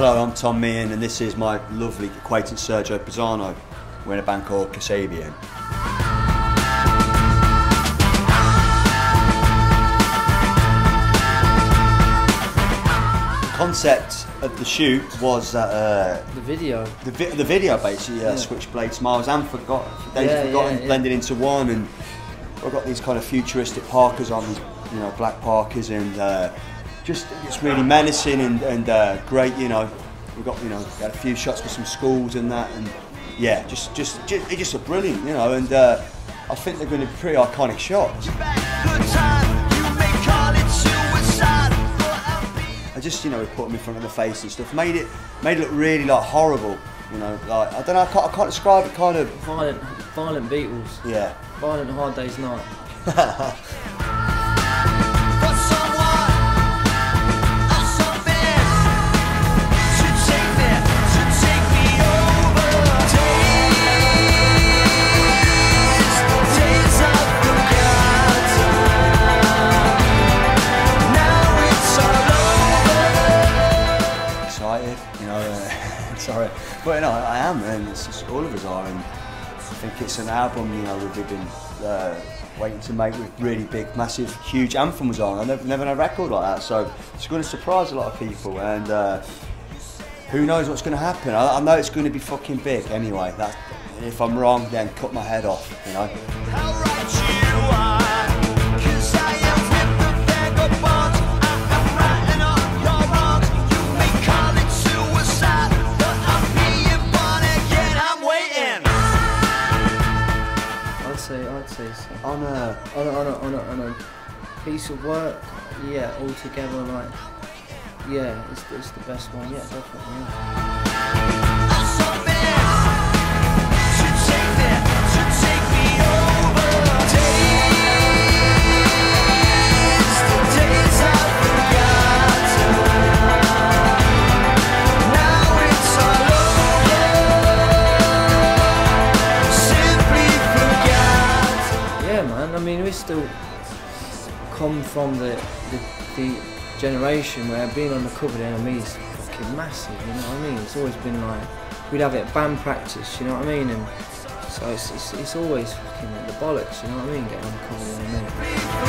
Hello, I'm Tom Meighan, and this is my lovely acquaintance Sergio Pizzorno. We're in a band called Kasabian. The concept of the shoot was that uh, The video. the, vi- the video basically uh, Yeah. Switchblade Smiles and forgot they've Yeah, forgotten yeah, yeah. blended into one and I've got these kind of futuristic parkers on you know black parkers and uh, just it's really menacing and, and uh, great you know. We've got you know we had a few shots with some schools and that and yeah just just just, it's just a brilliant you know and uh, I think they're going to be pretty iconic shots. I just you know we put them in front of the face and stuff. Made it made it look really like horrible you know like I don't know I can't, I can't describe it kind of. Violent, violent Beatles. yeah. Violent Hard Day's Night. you know. Uh, sorry, but you know, I am, and it's all of us are, and I think it's an album, you know, we've been uh, waiting to make with really big, massive, huge anthems on. I never, never had a record like that, so it's going to surprise a lot of people, and uh, who knows what's going to happen? I, I know it's going to be fucking big anyway. That, if I'm wrong, then cut my head off, you know. Say, I'd say so. On a, On a, on a, on a, on a piece of work, yeah, all together, like, yeah, it's, it's the best one, yeah, definitely. Yeah. Man. I mean, we still come from the, the the generation where being on the cover the NME is fucking massive. You know what I mean? It's always been like we'd have it band practice. You know what I mean? And so it's it's, it's always fucking the bollocks. You know what I mean? Getting on the cover